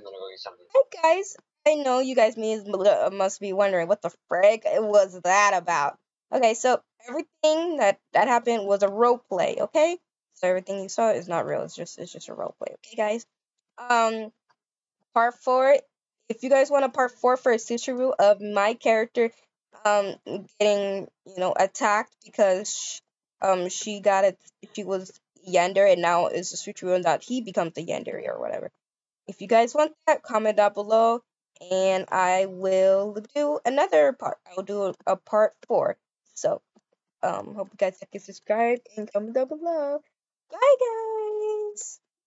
Hey guys, I know you guys uh, must be wondering what the frick was that about. Okay, so everything that that happened was a role play. Okay, so everything you saw is not real. It's just it's just a role play. Okay, guys. Um, part four. If you guys want a part four for a switcheroo of my character, um, getting you know attacked because um she got it. She was Yandere and now is a switcheroo and that he becomes the Yandere or whatever. If you guys want that, comment down below and I will do another part. I'll do a, part four. So, um, hope you guys like and subscribe and comment down below. Bye, guys.